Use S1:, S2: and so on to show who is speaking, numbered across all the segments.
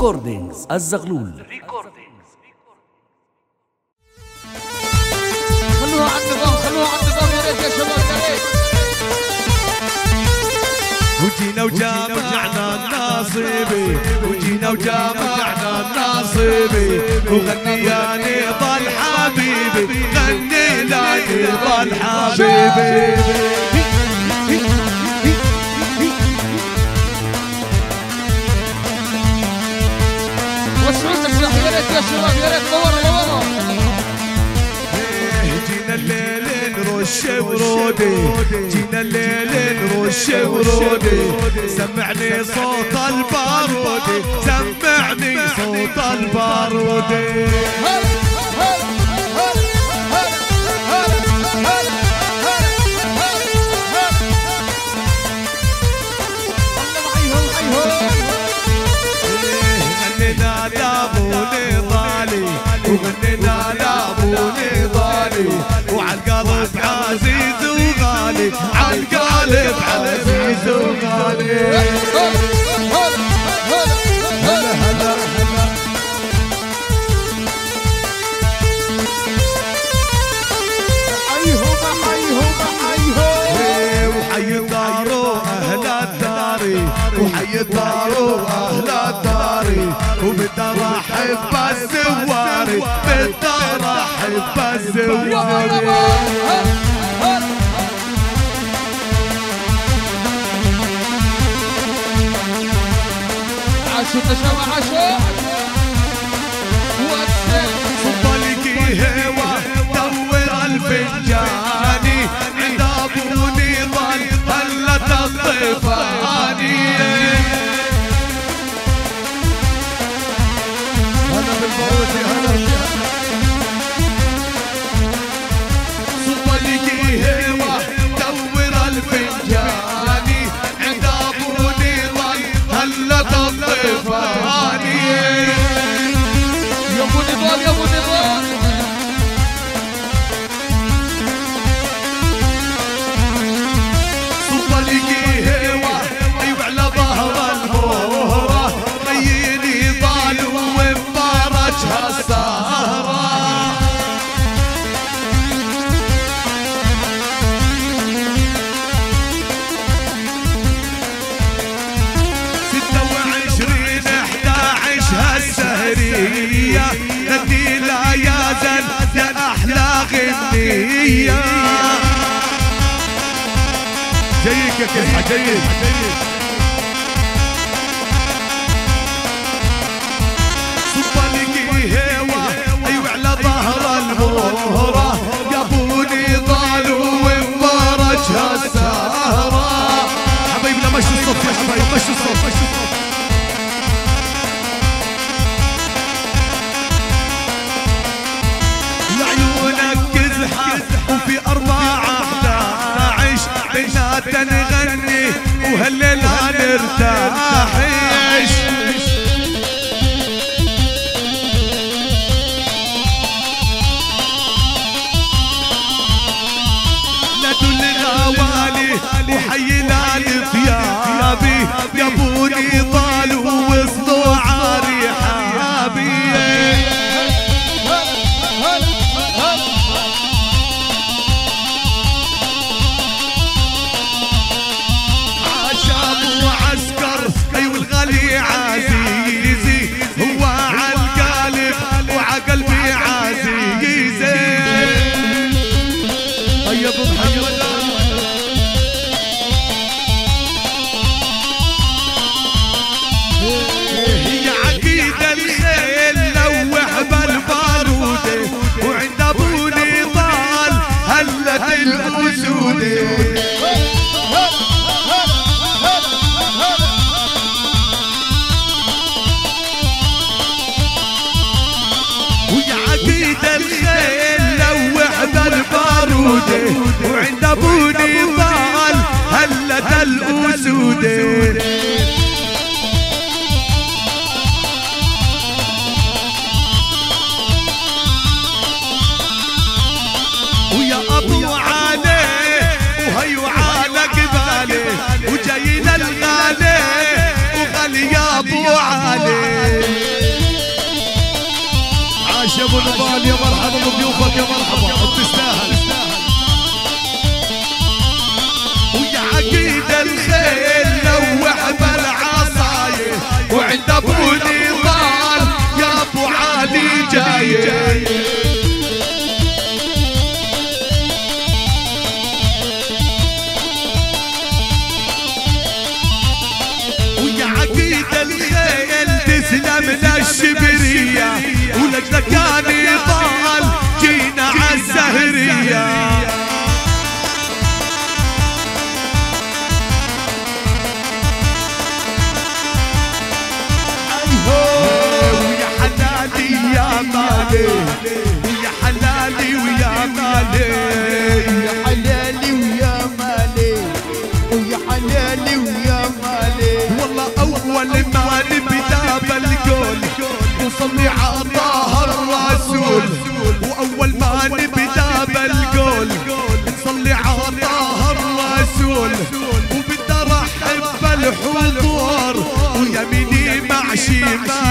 S1: recordings الزغلول.
S2: خلوها عند النظام خلوها عند النظام يا ريت يا شباب يا ريت.
S3: وجينا وجامعنا الناصبي. وجينا وجامعنا الناصبي. وغني يا نضال حبيبي. غني لا نضال حبيبي.
S2: يا
S3: جينا الليل نرش ورودي. جينا الليل نرش ورودي. سمعني صوت البارودي. سمعني صوت البارودي. القلب على فيز وغالي هلا هلا
S2: حيهم
S3: وحي دارو أهل الداري وحي دارو أهل الداري وبترحب بالزواري
S2: بترحب بالزواري شوطه تشاوى عشاء الحجيج
S3: صبني هيوة أيوة على ظهر المهرة. السهرة حبايبنا يا لعيونك كذحة وفي أربعة أحد عشر بيناتنا وهالليل هنرتاح مرحبا بضيوفك يا مرحبا. تستاهل. ويا عقيد الخيل لوح بالعصاية وعند أبو نضال يا أبو علي جاي. ويا عقيد الخيل تسلم للشبرية ولجلك كان يا مالي ويا حلالي ويا مالي.
S2: يا حلالي ويا مالي ويا حلالي ويا مالي.
S3: والله أول ما نبدأ بالقول نصلي على طه الرسول. وأول ما نبدأ بالقول نصلي على طه الرسول. وبدي ارحب بالحضور ويميني مع شمالي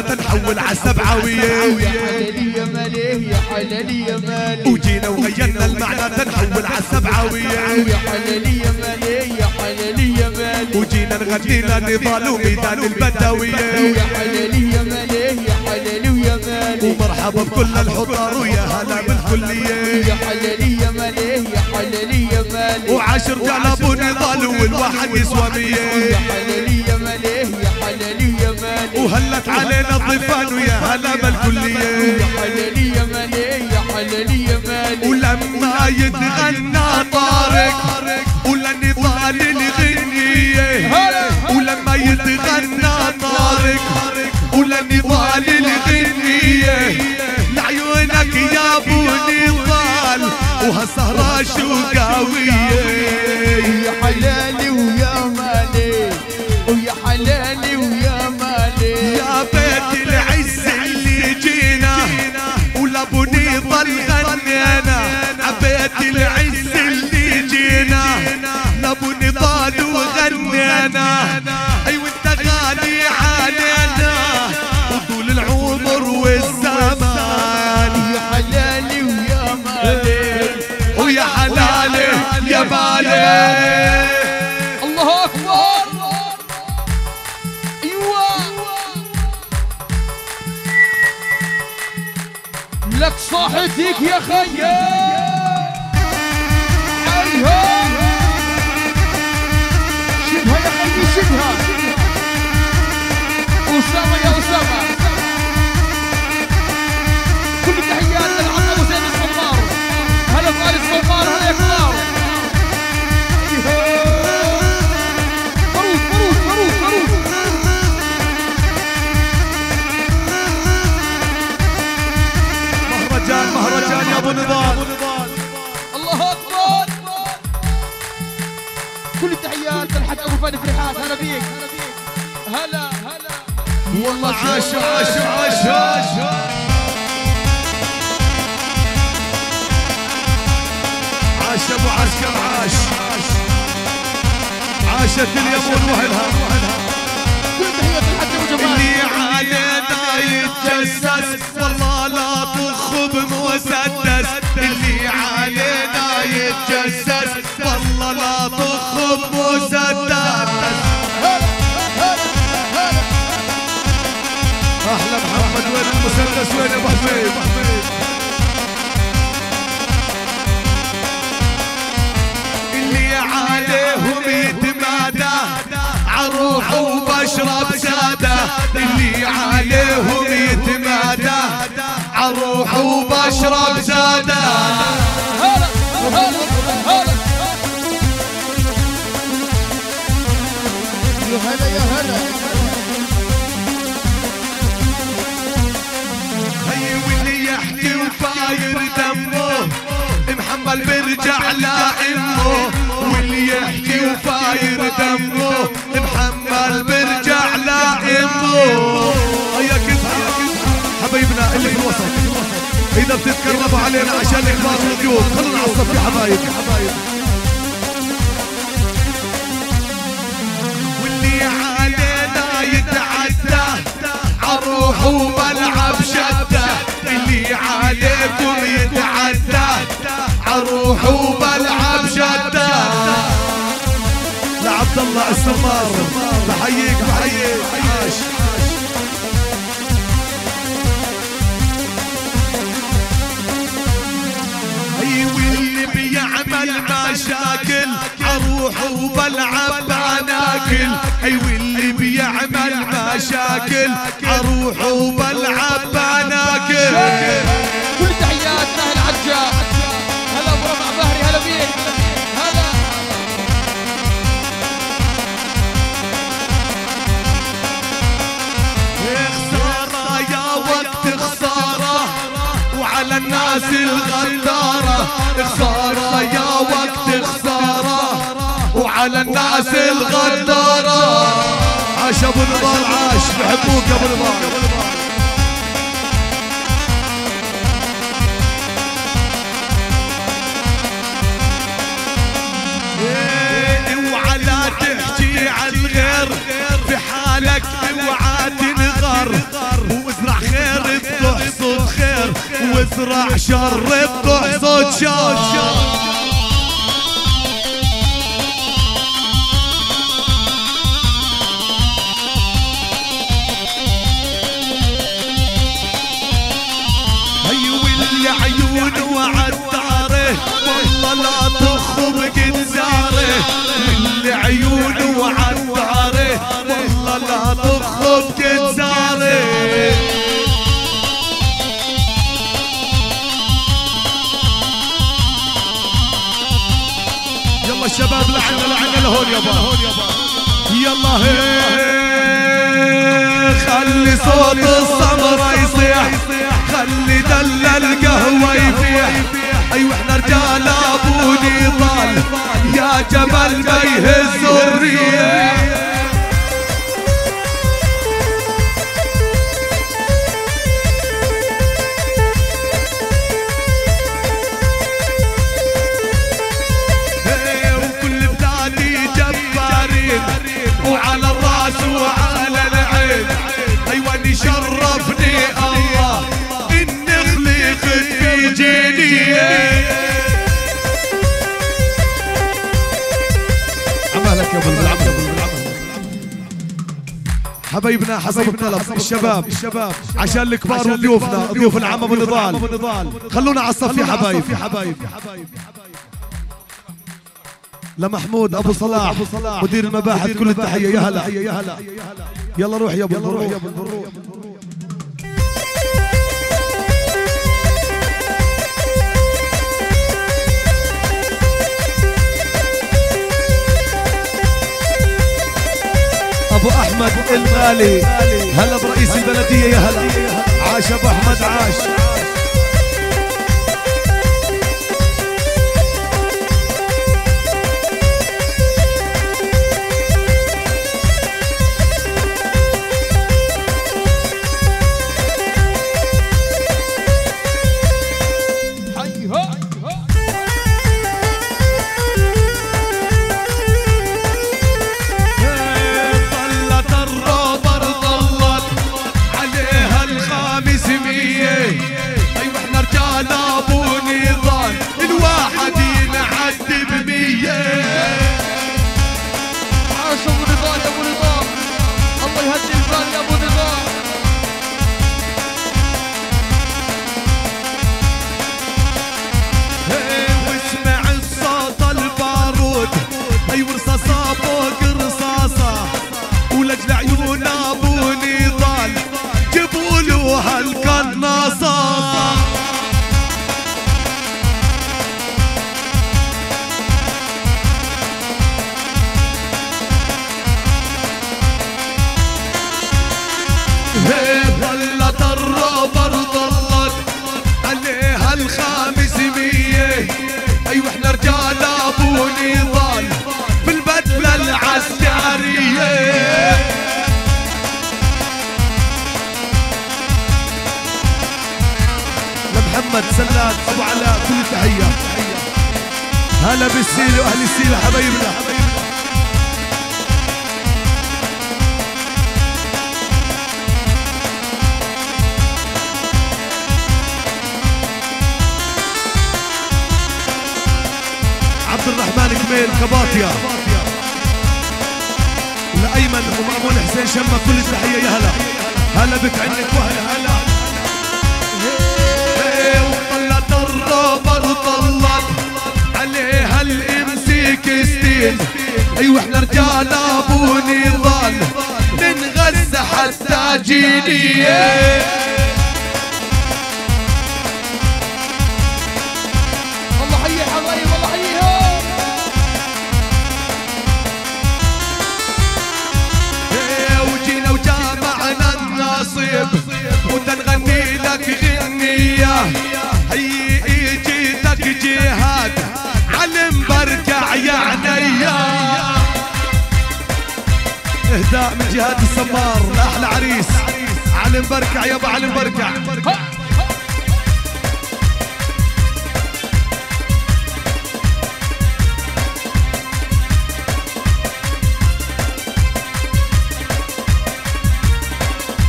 S3: تنحول على
S2: يا حلالي يا مالي يا حلالي
S3: وجينا وغيرنا المعنى تنحول على السبعوية
S2: يا حلالي يا مالي يا حلالي يا مالي.
S3: وجينا نغني لنضال وميدان البدوية
S2: يا حلالي يا مالي يا حلالي ويا مالي.
S3: ومرحبا بكل الحضار ويا هلا بالكلية.
S2: يا حلالي يا مالي يا حلالي يا مالي.
S3: وعشر جلبوا نضال والواحد يسوى مية.
S2: حلالي يا مالي
S3: وهلت علينا الضيفان ويا هلا
S2: يا
S3: بالكلية.
S2: حلالي يا مالي يا حلالي يا مالي.
S3: ولما يتغنى طارق ولا نضال الغنية ولما يتغنى طارق ولا نضال الغنية لعيونك يا ابو نضال وهالسهرة شو قوية
S2: مالي الله أكبر. أيوه لك صاحتك يا خيي. فادي فرحات هلا بيك. هلا هلا.
S3: والله عاش عاش عاش. عاش عاش ابو عسكر عاش. عاشت
S2: أبو جمال.
S3: اللي علينا يتجسس. والله لا تخب مسدس. اللي علينا يتجسس. والله لا تخب مسدس مسدس وين أبو حميد اللي
S2: عليهم يتمادى عروح وبشرب سادة اللي عليهم
S3: يتمادى عروح وبشرب سادة دمه محمل بيرجع لامه هيا كفها حبايبنا اللي في الوسط. إذا بتتقربوا علينا عشان الكبار والضيوف خلونا على الصف يا حبايب. يا حبايب واللي علينا يتعدى عروح وبلعب شدة. اللي عليكم يتعدى عروح وبلعب الله السمار بحييك بحييك. عاش. بيعمل مشاكل أروح وبلعب بناكل. أي واللي بيعمل مشاكل أروح وبلعب بناكل.
S2: كل تحيات أهل عجة
S3: الناس الغدارة خسارة يا وقت خسارة وعلى الناس الغدارة. عاش ابو نضال عاش بحبوك أبو نضال وازرع شر بتحصد شر. لهون يابا. يلا هي. خلي صوت السمرة يصيح. خلي دل القهوة يفيح. أيوه إحنا رجال أبو نضال يا جبل ما يهز الريح. حبايبنا حسب الطلب الشباب. الشباب. عشان الكبار وضيوفنا ضيوف العم ابو نضال خلونا على الصف يا حبايب. لمحمود أبو صلاح. مدير المباحث كل التحية يا هلا. يا هلا. يلا روح يا أبو روح احمد الغالي هلا برئيس البلدية يا هلا. عاش أبو أحمد عاش. قدامي سمية أيوة إحنا رجال أبو نضال بالبدلة العسكرية. محمد سلاد أبو علاء كل التحية هلا بالسيل وأهل السيل حبايبنا. كباطيا لأيمن ومامون حسين شمه كل التحيه يا هلا. هلا بك عندك وهلا. هلا وطلت الرابر طلت عليها الإمسيك ستيل أيوه إحنا رجال أبو نضال ننغزى حتى جينية. غنية هي اجيتك جهاد علم بركع يا عينيا إهداء من جهاد السمار لاحلى عريس. علم بركع يا أبو علم بركع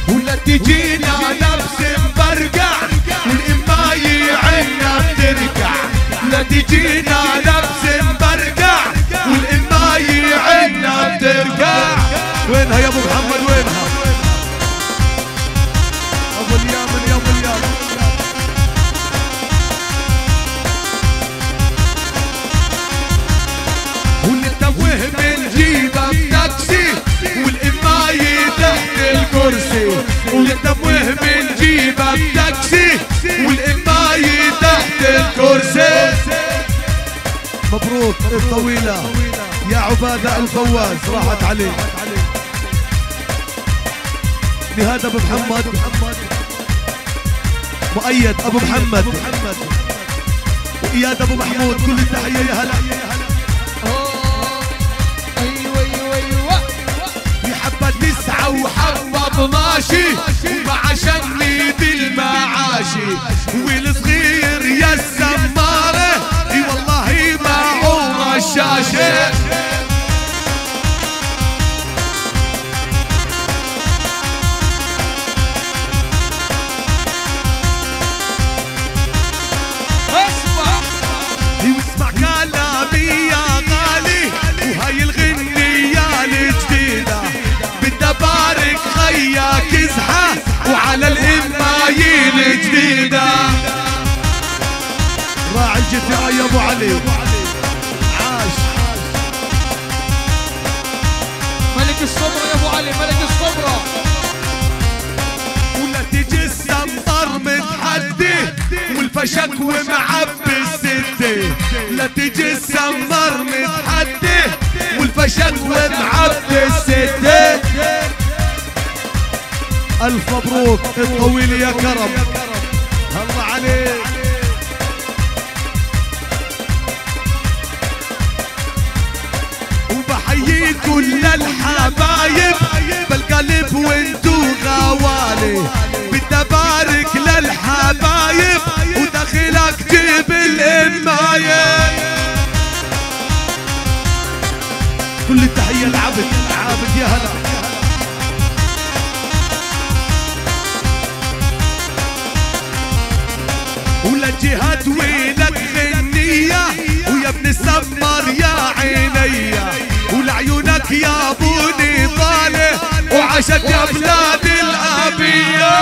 S3: ولا تجينا نفس تجينا نفس مبرقع والإماي عنا بتركع وينها يا أبو محمد؟ وينها؟ ابو اليمن يا ابو اليمن ونتوه من جيبه بتاكسي والإماي تحت الكرسي ونتوه من جيبه بتاكسي والإماي تحت الكرسي مبروك الطويلة يا عبادة الفواز راحت عليه نهاد أبو محمد. مؤيد أبو محمد. وإياد أبو محمود كل التحية يا هلا. في حبة تسعة وحبة 12 ومع شنيد المعاشي. والصغير يا السمارة معه رشاشة
S2: اسمع
S3: كلامي يا غالي وهاي الغنية الجديدة. بدي وعلى الامايل الجديدة. راعي اي يا أبو علي.
S2: علي ملك الصبرة.
S3: ولا تجي السمر متحدي والفشك ومعبي الستة لا تجي السمر متحدي والفشك ومعبي الستة ألف مبروك الطويل يا كرم. الله عليك. كل الحبايب. يا أبو نضالة وعشت يا بلاد الأبية.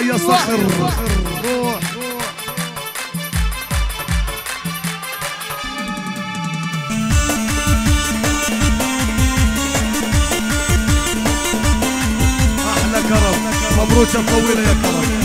S3: يا صخر. روح أحلى كرم مبروك الطويلة يا كرم.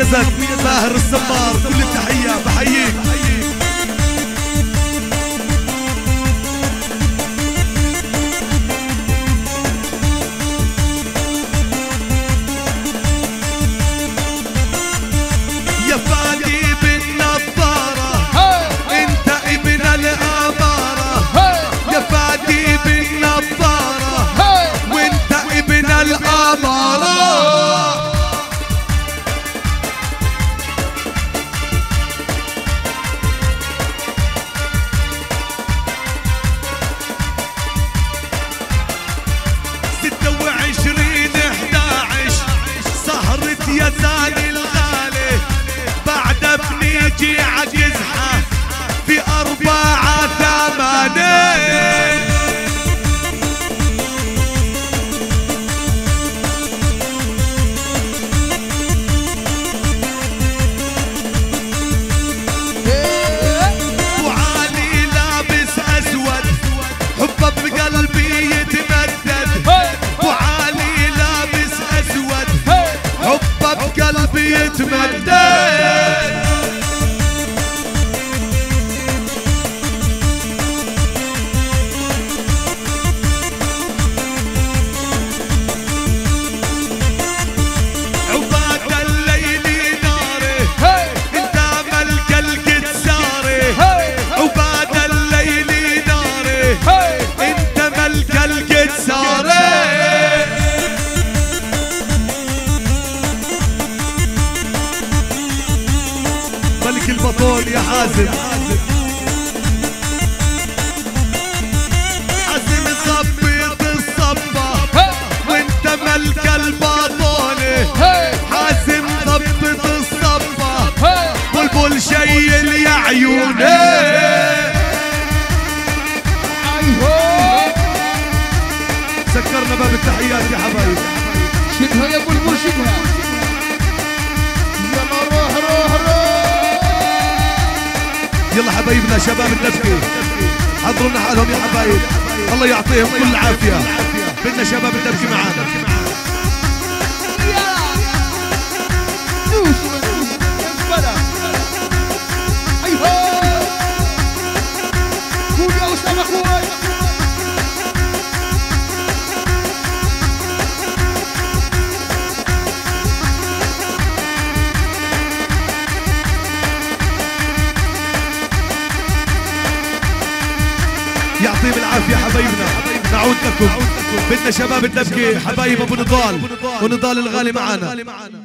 S3: ميزك ساهر الزمار كل التحية بحييك لنا شباب النسكي حضروا لنا حالهم يا حبايب. الله يعطيهم كل العافيه بدنا شباب النسكي معانا. عودتكم بدنا شباب تلبكي حبايب أبو نضال. ونضال الغالي معنا.